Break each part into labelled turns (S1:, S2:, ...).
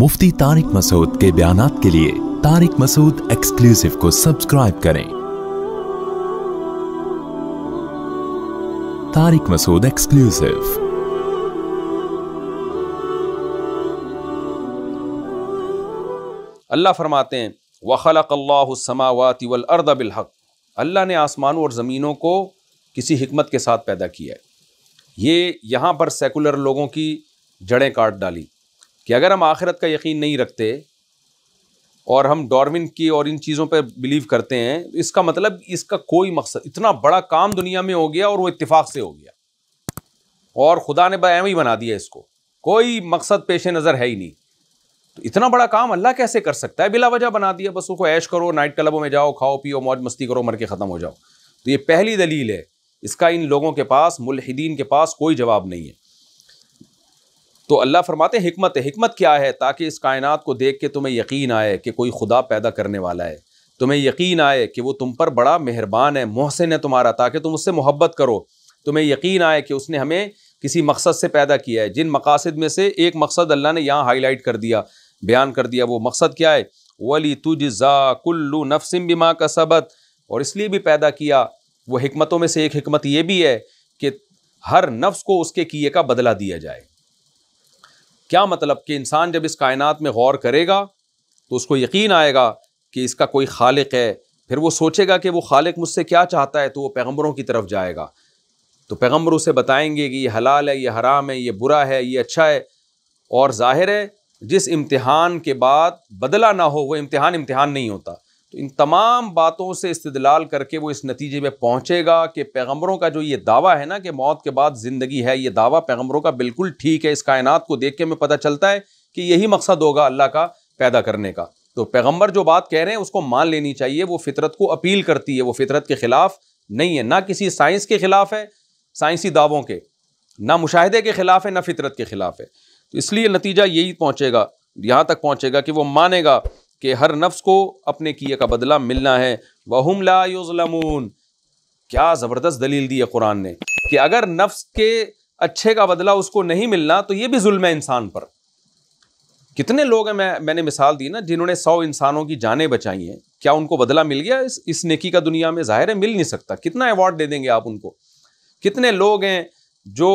S1: मुफ्ती तारिक मसूद के बयान के लिए तारिक मसूद एक्सक्लूसिव को सब्सक्राइब करें। तारिक मसूद एक्सक्लूसिव।
S2: अल्लाह फरमाते हैं वखलक़ल्लासमावाति वल अर्द बिलहक़। अल्लाह ने आसमानों और ज़मीनों को किसी हिकमत के साथ पैदा किया है। ये यहाँ पर सेकुलर लोगों की जड़ें काट डाली। कि अगर हम आखिरत का यकीन नहीं रखते और हम डॉर्विन की और इन चीज़ों पर बिलीव करते हैं, इसका मतलब इसका कोई मकसद, इतना बड़ा काम दुनिया में हो गया और वो इत्तेफाक से हो गया। और खुदा ने एम ही बना दिया इसको, कोई मकसद पेश नज़र है ही नहीं। तो इतना बड़ा काम अल्लाह कैसे कर सकता है? बिला वजह बना दिया, बस उसको ऐश करो, नाइट क्लबों में जाओ, खाओ, पियो, मौज मस्ती करो, मर के ख़त्म हो जाओ। तो ये पहली दलील है, इसका इन लोगों के पास, मुलहिदीन के पास कोई जवाब नहीं है। तो अल्लाह फरमाते हिकमत है, हिकमत क्या है ताकि इस कायनात को देख के तुम्हें यकीन आए कि कोई खुदा पैदा करने वाला है। तुम्हें यकीन आए कि वो तुम पर बड़ा मेहरबान है, मोहसिन है तुम्हारा ताकि तुम उससे मोहब्बत करो। तुम्हें यकीन आए कि उसने हमें किसी मकसद से पैदा किया है। जिन मकासद में से एक मकसद अल्लाह ने यहाँ हाईलाइट कर दिया, बयान कर दिया, वो मकसद क्या है? वली तुजा कुल्लू नफसिम बिमा का सबत और इसलिए भी पैदा किया, वो हमतों में से एक हमत ये भी है कि हर नफ्स को उसके किए का बदला दिया जाए। क्या मतलब कि इंसान जब इस कायनात में गौर करेगा तो उसको यकीन आएगा कि इसका कोई खालिक है। फिर वो सोचेगा कि वो खालिक मुझसे क्या चाहता है तो वो पैगम्बरों की तरफ़ जाएगा। तो पैगंबर उसे बताएँगे कि ये हलाल है, ये हराम है, ये बुरा है, ये अच्छा है। और ज़ाहिर है, जिस इम्तिहान के बाद बदला ना हो, वो इम्तिहान इम्तिहान नहीं होता। तो इन तमाम बातों से इस्तदलाल करके वो इस नतीजे में पहुँचेगा कि पैगम्बरों का जो ये दावा है ना कि मौत के बाद ज़िंदगी है, ये दावा पैगम्बरों का बिल्कुल ठीक है। इस कायनात को देख के हमें पता चलता है कि यही मकसद होगा अल्लाह का पैदा करने का। तो पैगंबर जो बात कह रहे हैं, उसको मान लेनी चाहिए। वो फितरत को अपील करती है। वो फितरत के ख़िलाफ़ नहीं है। ना किसी साइंस के ख़िलाफ़ है, साइंसी दावों के। ना मुशाहदे के ख़िलाफ़ है, ना फितरत के ख़िलाफ़ है। तो इसलिए नतीजा यही पहुँचेगा, यहाँ तक पहुँचेगा कि वो मानेगा कि हर नफ्स को अपने किए का बदला मिलना है। वहम ला क्या ज़बरदस्त दलील दी है कुरान ने कि अगर नफ्स के अच्छे का बदला उसको नहीं मिलना तो ये भी जुल्म है इंसान पर। कितने लोग हैं, मैं, मैंने मिसाल दी ना, जिन्होंने सौ इंसानों की जानें बचाई हैं। क्या उनको बदला मिल गया इस इस नेकी का दुनिया में? ज़ाहिर है मिल नहीं सकता। कितना अवार्ड दे देंगे आप उनको? कितने लोग हैं जो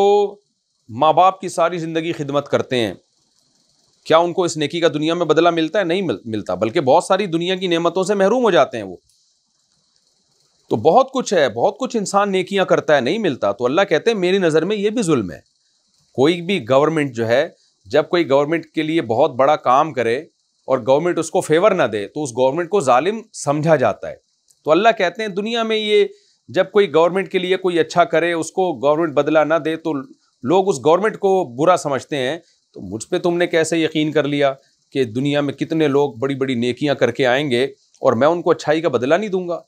S2: माँ बाप की सारी ज़िंदगी खिदमत करते हैं? क्या उनको इस नेकी का दुनिया में बदला मिलता है? नहीं मिल, मिलता। बल्कि बहुत सारी दुनिया की नेमतों से महरूम हो जाते हैं वो। तो बहुत कुछ है बहुत कुछ इंसान नेकियाँ करता है नहीं मिलता। तो अल्लाह कहते हैं मेरी नज़र में ये भी जुल्म है। कोई भी गवर्नमेंट जो है जब कोई गवर्नमेंट के लिए बहुत बड़ा काम करे और गवर्नमेंट उसको फेवर ना दे तो उस गवर्नमेंट को जालिम समझा जाता है। तो अल्लाह कहते हैं दुनिया में ये जब कोई गवर्नमेंट के लिए कोई अच्छा करे उसको गवर्नमेंट बदला ना दे तो लोग उस गवर्नमेंट को बुरा समझते हैं। तो मुझ पर तुमने कैसे यकीन कर लिया कि दुनिया में कितने लोग बड़ी बड़ी नेकियाँ करके आएँगे और मैं उनको अच्छाई का बदला नहीं दूँगा?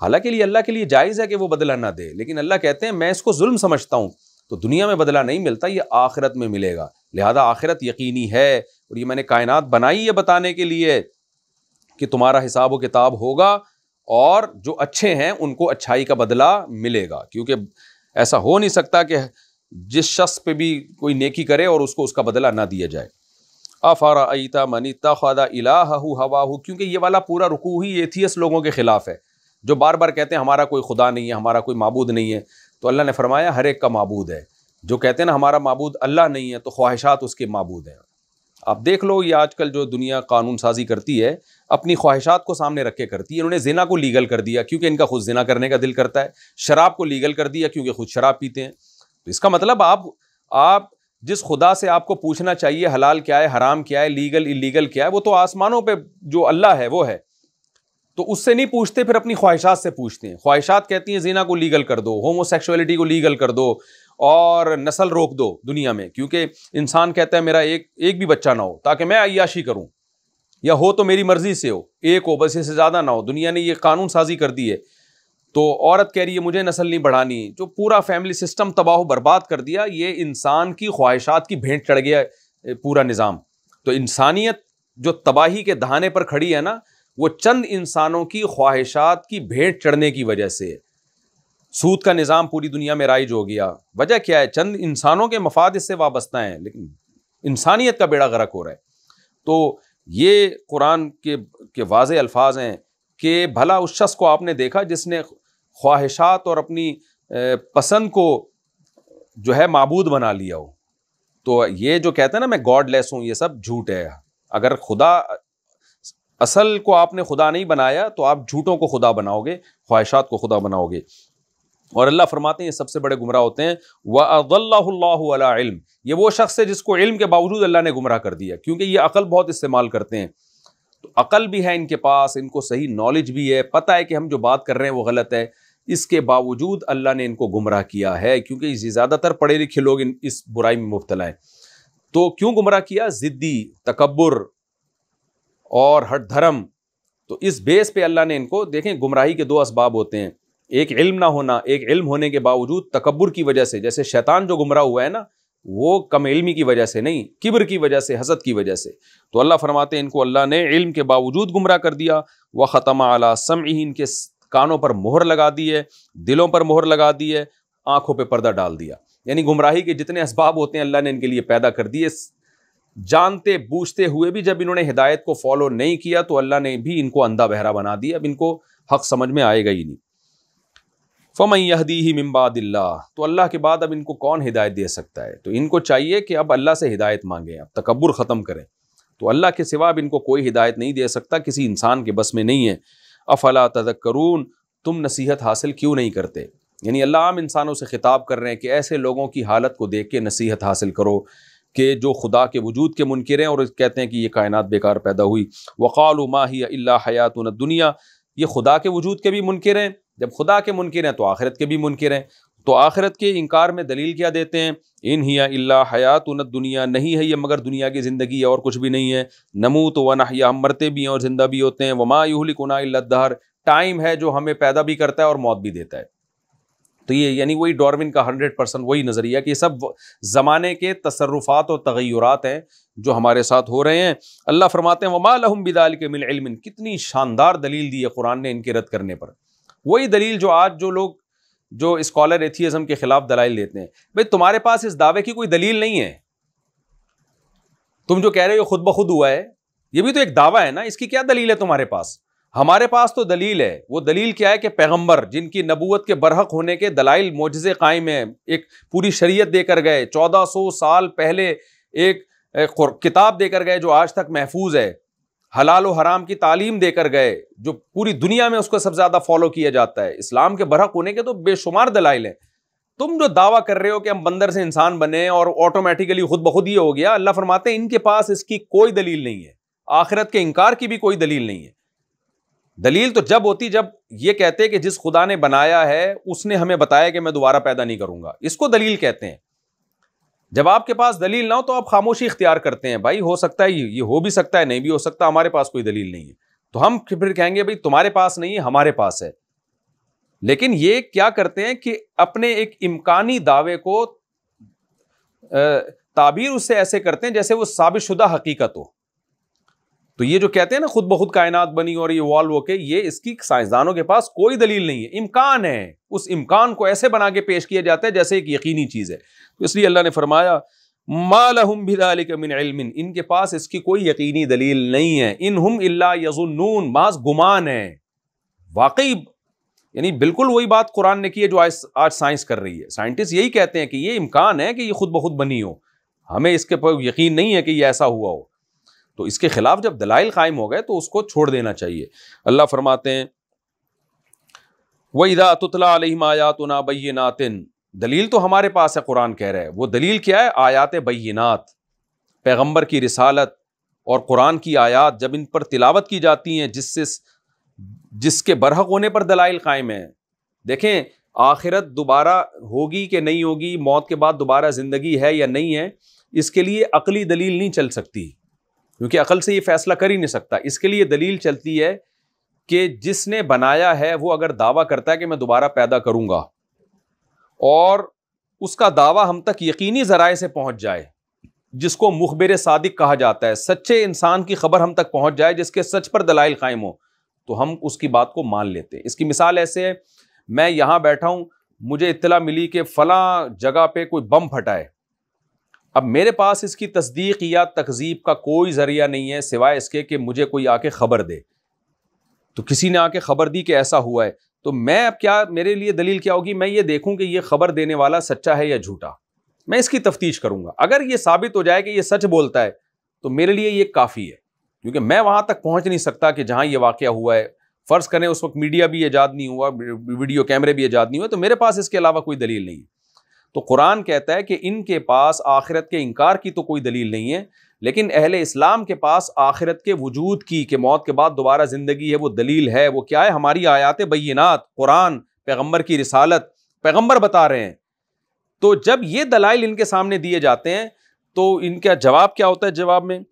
S2: हालाँकि लिए अल्लाह के लिए जायज़ है कि वो बदला ना दे, लेकिन अल्लाह कहते हैं, मैं इसको जुल्म समझता हूँ। तो दुनिया में बदला नहीं मिलता, ये आखिरत में मिलेगा। लिहाजा आखिरत यकीनी है और ये मैंने कायनात बनाई है बताने के लिए कि तुम्हारा हिसाब व किताब होगा और जो अच्छे हैं, उनको अच्छाई का बदला मिलेगा। क्योंकि ऐसा हो नहीं सकता कि जिस शख्स पे भी कोई नेकी करे और उसको उसका बदला ना दिया जाए। अफ़ारा अईता मनीता ख़ादा इलाहू हवाहू, क्योंकि ये वाला पूरा रुकू ही एथियस लोगों के ख़िलाफ़ है। जो बार बार कहते हैं, हमारा कोई खुदा नहीं है, हमारा कोई मबूद नहीं है। तो अल्लाह ने फरमाया, हर एक का मबूद है। जो कहते हैं ना, हमारा मबूद अल्लाह नहीं है तो ख्वाहिशात उसके मबूद हैं। आप देख लो, ये आजकल जो दुनिया कानून साजी करती है, अपनी ख्वाहिशात को सामने रख के करती है। इन्होंने जिना को लीगल कर दिया, क्योंकि इनका खुद जिना करने का दिल करता है। शराब को लीगल कर दिया, क्योंकि खुद शराब पीते हैं। इसका मतलब आप आप जिस खुदा से आपको पूछना चाहिए, हलाल क्या है, हराम क्या है, लीगल, इलीगल क्या है, वो तो आसमानों पे जो अल्लाह है, वो है। तो उससे नहीं पूछते, फिर अपनी ख्वाहिशात से पूछते हैं। ख्वाहिशात कहती हैं, जीना को लीगल कर दो, होमोसेक्सुअलिटी को लीगल कर दो और नस्ल रोक दो दुनिया में, क्योंकि इंसान कहता है, मेरा एक एक भी बच्चा ना हो, ताकि मैं अयाशी करूँ। या हो तो मेरी मर्ज़ी से हो, एक हो, बस इससे ज़्यादा ना हो। दुनिया ने ये कानून साजी कर दी है। तो औरत कह रही है, मुझे नस्ल नहीं बढ़ानी। जो पूरा फैमिली सिस्टम तबाह बर्बाद कर दिया, ये इंसान की ख्वाहिशात की भेंट चढ़ गया पूरा निज़ाम। तो इंसानियत जो तबाही के दहाने पर खड़ी है ना, वो चंद इंसानों की ख्वाहिशात की भेंट चढ़ने की वजह से सूद का निज़ाम पूरी दुनिया में राइज हो गया। वजह क्या है? चंद इंसानों के मफाद इससे वाबस्ता हैं, लेकिन इंसानियत का बेड़ा गर्क हो रहा है। तो ये कुरान के के वाज अल्फाज हैं कि, भला उस शख्स को आपने देखा जिसने ख्वाहिशात और अपनी पसंद को जो है मबूद बना लिया हो। तो ये जो कहते हैं ना, मैं गॉड लेस हूँ, ये सब झूठ है। अगर खुदा, असल को आपने खुदा नहीं बनाया तो आप झूठों को खुदा बनाओगे, ख्वाहिशात को खुदा बनाओगे। और अल्लाह फरमाते हैं, ये सबसे बड़े गुमराह होते हैं इल्म। ये वो शख्स है जिसको इल्म के बावजूद अल्लाह ने गुमराह कर दिया, क्योंकि ये अकल बहुत इस्तेमाल करते हैं। तो अकल भी है इनके पास, इनको सही नॉलेज भी है, पता है कि हम जो बात कर रहे हैं वो गलत है। इसके बावजूद अल्लाह ने इनको गुमराह किया है, क्योंकि ज़्यादातर पढ़े लिखे लोग इस बुराई में मुबतला हैं। तो क्यों गुमराह किया? ज़िद्दी तकबर और हट धर्म। तो इस बेस पे अल्लाह ने इनको, देखें, गुमराही के दो इसबाब होते हैं। एक इल्म ना होना, एक इल्म होने के बावजूद तकबर की वजह से, जैसे शैतान जो गुमराह हुआ है ना, वो कम इल्मी की वजह से नहीं, किब्र की वजह से, हसद की वजह से। तो अल्लाह फरमाते हैं, इनको अल्लाह ने इल्म के बावजूद गुमराह कर दिया। व ख़त्म आला सम इनके कानों पर मोहर लगा दी है, दिलों पर मोहर लगा दी है, आँखों पर पर्दा डाल दिया। यानी गुमराही के जितने इसबाब होते हैं, अल्लाह ने इनके लिए पैदा कर दिए। जानते, बूझते हुए भी जब इन्होंने हिदायत को फॉलो नहीं किया तो अल्लाह ने भी इनको अंधा बहरा बना दिया। अब इनको हक समझ में आएगा ही नहीं। फ़मन यहदी ही मिम्बादिल्ला तो अल्लाह के बाद अब इनको कौन हिदायत दे सकता है? तो इनको चाहिए कि अब अल्लाह से हिदायत मांगें, अब तकबर ख़त्म करें। तो अल्लाह के सिवा अब इनको कोई हिदायत नहीं दे सकता, किसी इंसान के बस में नहीं है। अफला तजक्रून तुम नसीहत हासिल क्यों नहीं करते? यानी अल्लाह आम इंसानों से ख़िताब कर रहे हैं कि ऐसे लोगों की हालत को देख के नसीहत हासिल करो कि जो खुदा के वजूद के मुनकर हैं और कहते हैं कि ये कायनात बेकार पैदा हुई। वक़ाल माही अल्ला दुनिया, ये खुदा के वजूद के भी मुनकर हैं। जब खुदा के मुनकर हैं तो आखिरत के भी मुनकर हैं। तो आखिरत के इनकार में दलील क्या देते हैं? इन हिया अल्ला हयात उन दुनिया, नहीं है ये मगर दुनिया की ज़िंदगी और कुछ भी नहीं है। नमू तो व हम मरते भी हैं और ज़िंदा भी होते हैं। वमा यूहलिकुना इल्लदहर टाइम है जो हमें पैदा भी करता है और मौत भी देता है। तो ये यानी वही डॉर्विन का हंड्रेड परसेंट वही नज़रिया कि सब ज़माने के तसरुफ़ात और तगैरत हैं जो हमारे साथ हो रहे हैं। अल्लाह फरमाते हैं, वमा लहम बिदाल के मिल कितनी शानदार दलील दी है कुरान ने इनके रद्द करने पर। वही दलील जो आज जो लोग जो स्कॉलर एथियज़म के ख़िलाफ़ दलाइल देते हैं। भाई, तुम्हारे पास इस दावे की कोई दलील नहीं है। तुम जो कह रहे हो खुद ब खुद हुआ है, ये भी तो एक दावा है ना, इसकी क्या दलील है तुम्हारे पास? हमारे पास तो दलील है। वो दलील क्या है कि पैगंबर, जिनकी नबूत के बरहक होने के दलाइल मोजे कायम है, एक पूरी शरीयत देकर गए, चौदह सौ साल पहले एक किताब देकर गए, जो आज तक महफूज है। हलाल व हराम की तालीम देकर गए, जो पूरी दुनिया में उसको सबसे ज़्यादा फॉलो किया जाता है। इस्लाम के बरहक होने के तो बेशुमार दलाइल हैं। तुम जो दावा कर रहे हो कि हम बंदर से इंसान बने और ऑटोमेटिकली खुद ब खुद ही हो गया, अल्लाह फरमाते हैं इनके पास इसकी कोई दलील नहीं है। आखिरत के इनकार की भी कोई दलील नहीं है। दलील तो जब होती, जब ये कहते कि जिस खुदा ने बनाया है, उसने हमें बताया कि मैं दोबारा पैदा नहीं करूँगा। इसको दलील कहते हैं। जब आपके पास दलील ना हो तो आप खामोशी इख्तियार करते हैं। भाई, हो सकता है, ये हो भी सकता है, नहीं भी हो सकता, हमारे पास कोई दलील नहीं है। तो हम फिर कहेंगे, भाई, तुम्हारे पास नहीं है, हमारे पास है। लेकिन ये क्या करते हैं कि अपने एक इम्कानी दावे को ताबीर उससे ऐसे करते हैं जैसे वो साबित शुदा हकीकत हो। तो ये जो कहते हैं ना, खुद ब खुद कायनात बनी और ये वॉल्व होके ये इसकी साइंसदानों के पास कोई दलील नहीं है। इम्कान है, उस इम्कान को ऐसे बना के पेश किया जाता है जैसे एक यकीनी चीज़ है। तो इसलिए अल्लाह ने फरमाया मालहम बिन इल्मिन इनके पास इसकी कोई यकीनी दलील नहीं है। इन हम यजुन्नून मास गुमान है। वाकई, यानी बिल्कुल वही बात कुरान ने की है जो आज आज साइंस कर रही है। साइंटिस्ट यही कहते हैं कि ये इम्कान है कि ये खुद ब खुद बनी हो। हमें इसके पर यकीन नहीं है कि ये ऐसा हुआ हो। तो इसके खिलाफ जब दलाइल कायम हो गए तो उसको छोड़ देना चाहिए। अल्लाह फरमाते हैं वहीदा तुतला आयातना बैनातिन दलील तो हमारे पास है, कुरान कह रहा है। वो दलील क्या है? आयात बैनात पैगंबर की रिसालत और कुरान की आयात जब इन पर तिलावत की जाती हैं, जिससे जिसके बरहक होने पर दलाइल कायम है। देखें, आखिरत दोबारा होगी कि नहीं होगी, मौत के बाद दोबारा ज़िंदगी है या नहीं है, इसके लिए अकली दलील नहीं चल सकती। क्योंकि अकल से ये फैसला कर ही नहीं सकता। इसके लिए दलील चलती है कि जिसने बनाया है, वो अगर दावा करता है कि मैं दोबारा पैदा करूँगा और उसका दावा हम तक यकीनी जराए से पहुँच जाए, जिसको मुखबिर सादिक कहा जाता है, सच्चे इंसान की खबर हम तक पहुँच जाए, जिसके सच पर दलाइल कायम हो तो हम उसकी बात को मान लेते हैं। इसकी मिसाल ऐसे है, मैं यहाँ बैठा हूँ, मुझे इतला मिली कि फला जगह पे कोई बम फटा है अब मेरे पास इसकी तस्दीक या तकजीब का कोई ज़रिया नहीं है, सिवाय इसके कि मुझे कोई आके ख़बर दे। तो किसी ने आके ख़बर दी कि ऐसा हुआ है तो मैं अब क्या, मेरे लिए दलील क्या होगी? मैं ये देखूँ कि ये ख़बर देने वाला सच्चा है या झूठा? मैं इसकी तफ्तीश करूँगा। अगर ये साबित हो जाए कि ये सच बोलता है तो मेरे लिए ये काफ़ी है, क्योंकि मैं वहाँ तक पहुँच नहीं सकता कि जहाँ ये वाक़ हुआ है। फ़र्ज़ करें उस वक्त मीडिया भी ईजाद नहीं हुआ, वीडियो कैमरे भी ईजाद नहीं हुए तो मेरे पास इसके अलावा कोई दलील नहीं तो कुरान कहता है कि इनके पास आखिरत के इनकार की तो कोई दलील नहीं है, लेकिन अहल इस्लाम के पास आखिरत के वजूद की कि मौत के बाद दोबारा ज़िंदगी है, वो दलील है, वो क्या है? हमारी आयात बैनात कुरान पैगंबर की रिसालत पैगंबर बता रहे हैं। तो जब ये दलाइल इनके सामने दिए जाते हैं तो इनका जवाब क्या होता है जवाब में?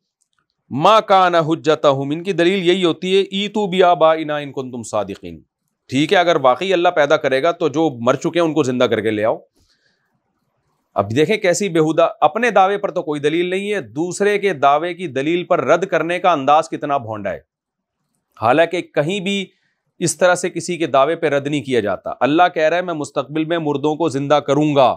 S2: माँ का ना हजता हूँ इनकी दलील यही होती है ई तू बिया बा इना इनको तुम सादिकीन। ठीक है, अगर वाकई अल्लाह पैदा करेगा तो जो मर चुके हैं, उनको ज़िंदा करके ले आओ। अब देखें कैसी बेहुदा, अपने दावे पर तो कोई दलील नहीं है, दूसरे के दावे की दलील पर रद्द करने का अंदाज कितना भोंडा है? हालाँकि कहीं भी इस तरह से किसी के दावे पर रद्द नहीं किया जाता। अल्लाह कह रहा है, मैं मुस्तकबिल में मुर्दों को ज़िंदा करूँगा।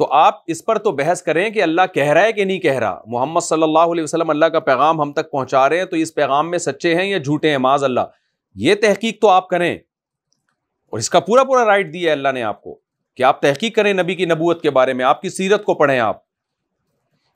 S2: तो आप इस पर तो बहस करें कि अल्लाह कह रहा है कि नहीं कह रहा। मोहम्मद सल्लल्लाहु अलैहि वसल्लम अल्लाह का पैगाम हम तक पहुँचा रहे हैं तो इस पैगाम में सच्चे हैं या झूठे हैं? माज अल्लाह। ये तहकीक तो आप करें। और इसका पूरा पूरा राइट दिया है अल्लाह ने आपको। कि आप तहकीक करें नबी की नबूत के बारे में, आपकी सीरत को पढ़ें आप।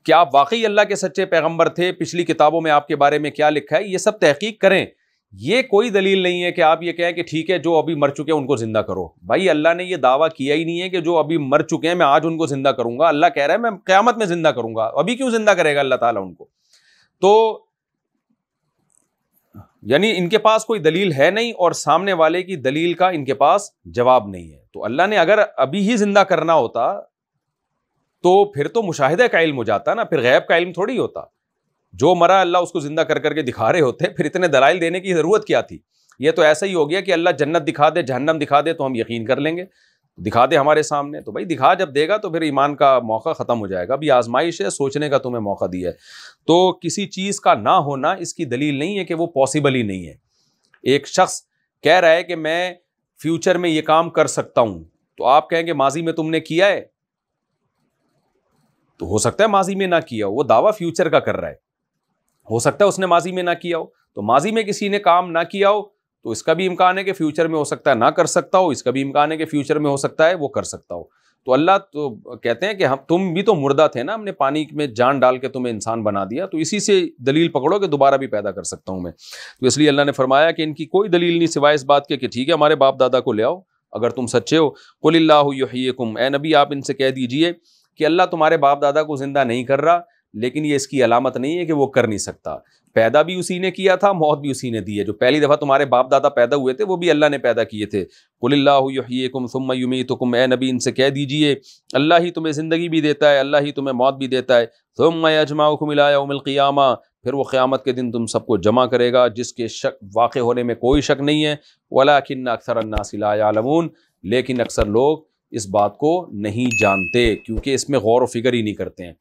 S2: क्या आप वाकई अल्लाह के सच्चे पैगंबर थे, पिछली किताबों में आपके बारे में क्या लिखा है, ये सब तहकीक करें। ये कोई दलील नहीं है कि आप ये कहें कि ठीक है, जो अभी मर चुके हैं, उनको ज़िंदा करो। भाई, अल्लाह ने ये दावा किया ही नहीं है कि जो अभी मर चुके हैं, मैं आज उनको ज़िंदा करूँगा। अल्लाह कह रहा है, मैं क्यामत में ज़िंदा करूँगा। अभी क्यों ज़िंदा करेगा अल्लाह ताला उनको? तो यानी इनके पास कोई दलील है नहीं, और सामने वाले की दलील का इनके पास जवाब नहीं है। तो अल्लाह ने अगर अभी ही ज़िंदा करना होता तो फिर तो मुशाहिदे का इल्म हो जाता ना, फिर गैब का इल्म थोड़ी होता। जो मरा अल्लाह उसको ज़िंदा कर करके दिखा रहे होते, फिर इतने दलाइल देने की ज़रूरत क्या थी? ये तो ऐसा ही हो गया कि अल्लाह जन्नत दिखा दे, जहन्नम दिखा दे तो हम यकीन कर लेंगे। दिखा दे हमारे सामने तो भाई दिखा जब देगा तो फिर ईमान का मौका ख़त्म हो जाएगा। अभी आजमाइश है, सोचने का तुम्हें मौका दिया है। तो किसी चीज़ का ना होना, इसकी दलील नहीं है कि वो पॉसिबल ही नहीं है। एक शख्स कह रहा है कि मैं फ्यूचर में ये काम कर सकता हूँ। तो आप कहेंगे, माजी में तुमने किया है? तो हो सकता है माजी में ना किया हो। वो दावा फ्यूचर का कर रहा है। हो सकता है उसने माजी में ना किया हो। तो माजी में किसी ने काम ना किया हो तो इसका भी इम्कान है कि फ्यूचर में हो सकता है ना कर सकता हो। इसका भी इम्कान है कि फ्यूचर में हो सकता है, वो कर सकता हो। तो अल्लाह तो कहते हैं कि हम, तुम भी तो मुर्दा थे ना, हमने पानी में जान डाल के तुम्हें इंसान बना दिया तो इसी से दलील पकड़ो कि दोबारा भी पैदा कर सकता हूँ मैं। तो इसलिए अल्लाह ने फरमाया कि इनकी कोई दलील नहीं सिवाय इस बात के कि ठीक है, हमारे बाप दादा को ले आओ, अगर तुम सच्चे हो। कुल्लाकुम ए नबी, आप इनसे कह दीजिए कि अल्लाह तुम्हारे बाप दादा को ज़िंदा नहीं कर रहा लेकिन ये इसकी अलामत नहीं है कि वो कर नहीं सकता। पैदा भी उसी ने किया था, मौत भी उसी ने दी है। जो पहली दफ़ा तुम्हारे बाप दादा पैदा हुए थे, वो भी अल्लाह ने पैदा किए थे। कुल्लाकुम सुम्मयुमी तुकुम ए नबी, इनसे कह दीजिए, अल्लाह ही तुम्हें ज़िंदगी भी देता है, अल्लाह ही तुम्हें मौत भी देता है। तुम अजमाउमिलक़ियामा फिर वो क़्यामत के दिन तुम सबको जमा करेगा, जिसके शक, वाक़ होने में कोई शक नहीं है। वला किन अक्सर अन्नासिलामून लेकिन अक्सर लोग इस बात को नहीं जानते, क्योंकि इसमें गौर व फ़िक्र ही नहीं करते हैं।